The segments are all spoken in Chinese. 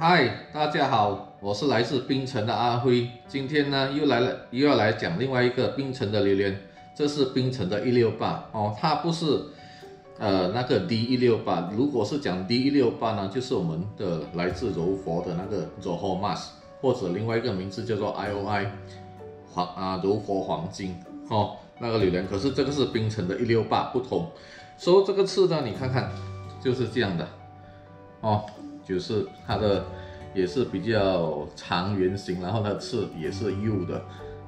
嗨，大家好，我是来自冰城的阿辉。今天呢，又来了，又要来讲另外一个冰城的榴莲。这是冰城的一六八哦，它不是呃那个 D 一六八。如果是讲 D 一六八呢，就是我们的来自柔佛的那个 Rohomas，或者另外一个名字叫做 IOI 黄啊柔佛黄金哦那个榴莲。可是这个是冰城的一六八不同，所以这个刺呢，你看看就是这样的哦。就是它的也是比较长圆形，然后呢刺也是幼的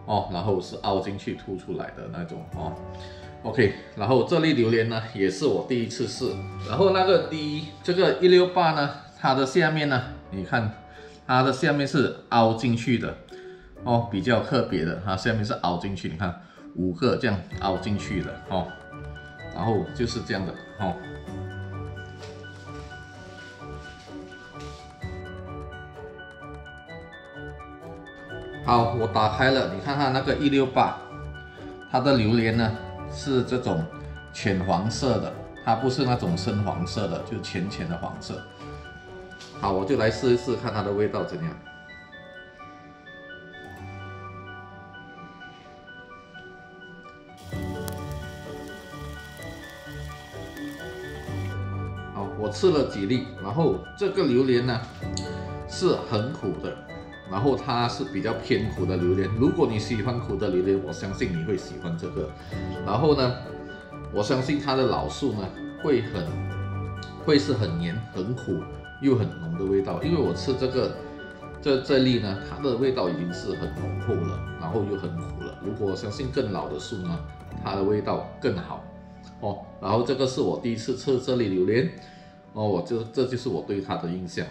哦，然后是凹进去凸出来的那种哦。OK，然后这粒榴莲呢也是我第一次试，然后那个第一这个一六八呢，它的下面呢，你看它的下面是凹进去的哦，比较特别的它下面是凹进去，你看五个这样凹进去的哦，然后就是这样的哦。好，我打开了，你看看那个一六八，它的榴莲呢是这种浅黄色的，它不是那种深黄色的，就浅浅的黄色。好，我就来试一试看它的味道怎样。好，我吃了几粒，然后这个榴莲呢是很苦的。然后它是比较偏苦的榴莲，如果你喜欢苦的榴莲，我相信你会喜欢这个。然后呢，我相信它的老树呢会很，会是很黏、很苦又很浓的味道。因为我吃这个这这粒呢，它的味道已经是很浓厚了，然后又很苦了。如果我相信更老的树呢，它的味道更好哦。然后这个是我第一次吃这粒榴莲哦，我就这就是我对它的印象。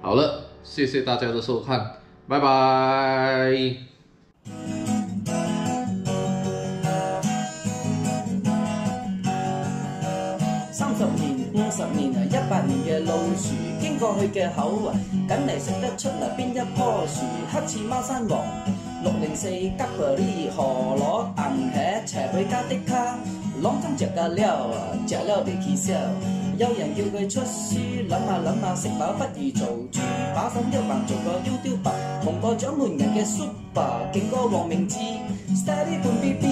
好了，谢谢大家的收看。拜拜。三十年、五十年、一百年嘅老树，经过去嘅口啊，梗嚟食得出啊，边一棵树黑翅猫山王，六零四吉布里、河利、昂热、斜贝加、的卡，龙汤就加料啊，加料味奇香。有人叫佢出书，谂下谂下，食饱不如做猪，把粉一横做个丢丢白，同个掌门人嘅 Super，劲高黄明志 s t e a d y 滚 B B。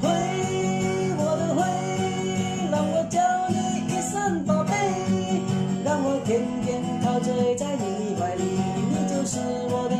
会，我的会，让我叫你一声宝贝，让我天天陶醉在你怀里，你就是我。的。